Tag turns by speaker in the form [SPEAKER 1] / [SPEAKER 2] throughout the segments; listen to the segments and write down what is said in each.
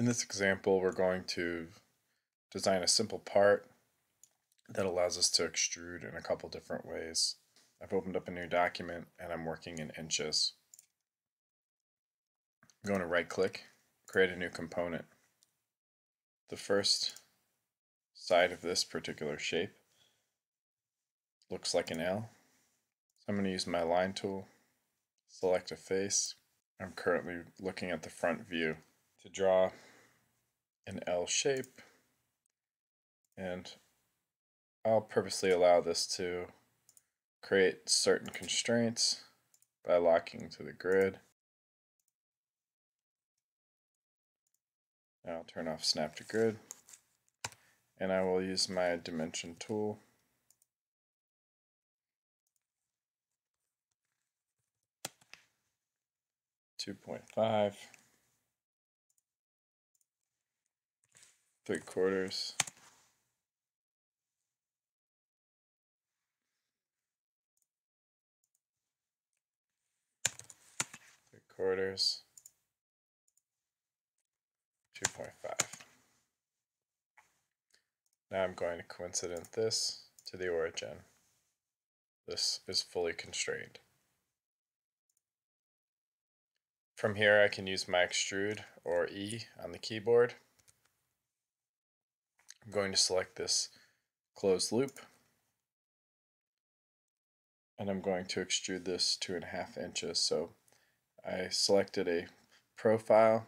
[SPEAKER 1] In this example, we're going to design a simple part that allows us to extrude in a couple different ways. I've opened up a new document and I'm working in inches. I'm going to right click, create a new component. The first side of this particular shape looks like an L. So I'm going to use my line tool, select a face. I'm currently looking at the front view to draw an L shape. And I'll purposely allow this to create certain constraints by locking to the grid. I'll turn off snap to grid. And I will use my dimension tool. Two point five three quarters. Three quarters. 2.5. Now I'm going to coincident this to the origin. This is fully constrained. From here I can use my extrude or E on the keyboard I'm going to select this closed loop and I'm going to extrude this two and a half inches. So I selected a profile.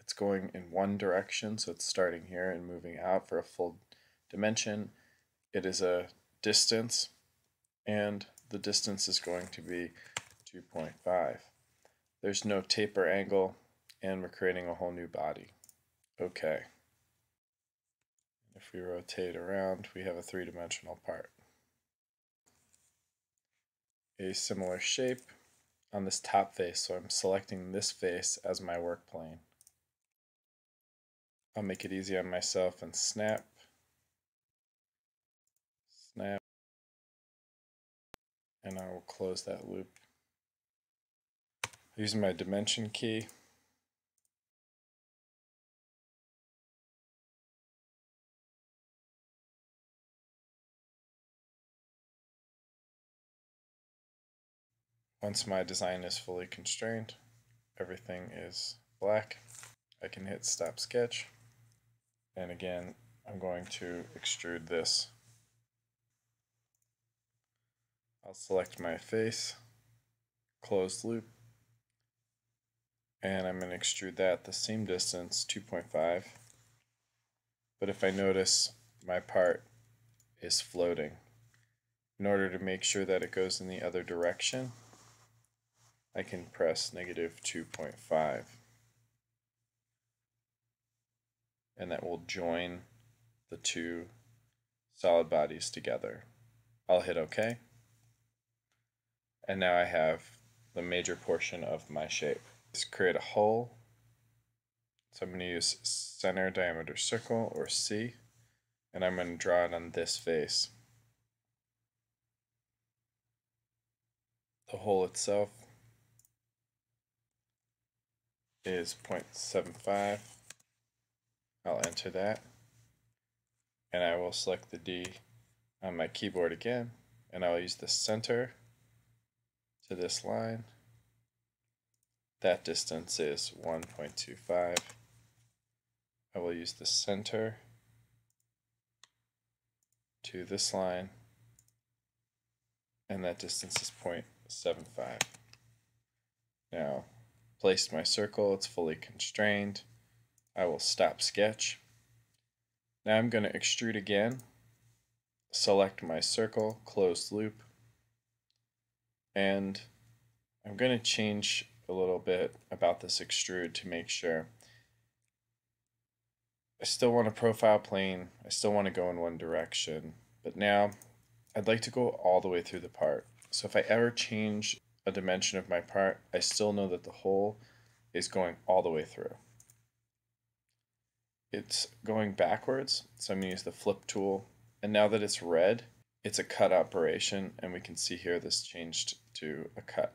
[SPEAKER 1] It's going in one direction, so it's starting here and moving out for a full dimension. It is a distance, and the distance is going to be 2.5. There's no taper angle, and we're creating a whole new body. Okay. If we rotate around, we have a three-dimensional part. A similar shape on this top face, so I'm selecting this face as my work plane. I'll make it easy on myself and snap, snap, and I will close that loop. Using my dimension key, Once my design is fully constrained, everything is black, I can hit stop sketch. And again, I'm going to extrude this. I'll select my face, closed loop, and I'm going to extrude that the same distance, 2.5. But if I notice my part is floating, in order to make sure that it goes in the other direction, I can press negative 2.5 and that will join the two solid bodies together. I'll hit OK and now I have the major portion of my shape. Let's create a hole. So I'm going to use center diameter circle or C and I'm going to draw it on this face. The hole itself is 0.75. I'll enter that. And I will select the D on my keyboard again. And I'll use the center to this line. That distance is 1.25. I will use the center to this line. And that distance is 0.75. Now, placed my circle, it's fully constrained. I will stop sketch. Now I'm going to extrude again, select my circle, closed loop, and I'm going to change a little bit about this extrude to make sure. I still want a profile plane, I still want to go in one direction, but now I'd like to go all the way through the part. So if I ever change a dimension of my part, I still know that the hole is going all the way through. It's going backwards, so I'm going to use the flip tool. And now that it's red, it's a cut operation, and we can see here this changed to a cut.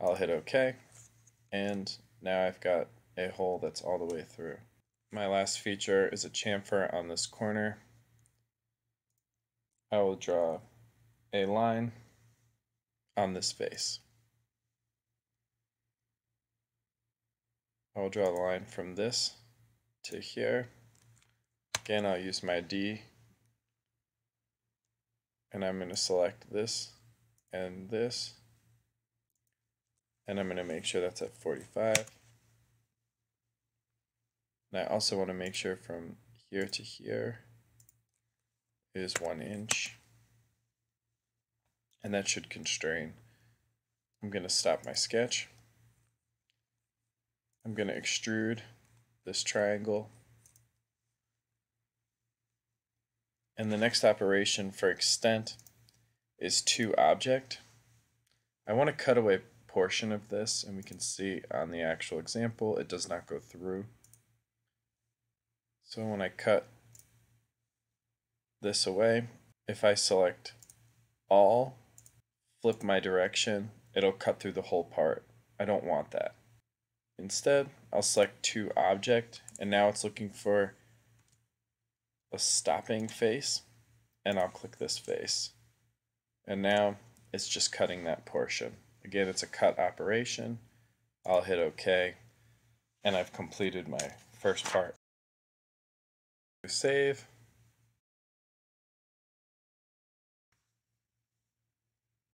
[SPEAKER 1] I'll hit OK, and now I've got a hole that's all the way through. My last feature is a chamfer on this corner. I will draw a line on this face. I'll draw a line from this to here. Again, I'll use my D and I'm going to select this and this and I'm going to make sure that's at 45. And I also want to make sure from here to here is one inch. And that should constrain. I'm going to stop my sketch. I'm going to extrude this triangle. And the next operation for extent is to object. I want to cut away portion of this and we can see on the actual example it does not go through. So when I cut this away, if I select all, flip my direction, it'll cut through the whole part. I don't want that. Instead, I'll select to object, and now it's looking for a stopping face, and I'll click this face. And now it's just cutting that portion. Again, it's a cut operation. I'll hit OK, and I've completed my first part. Save.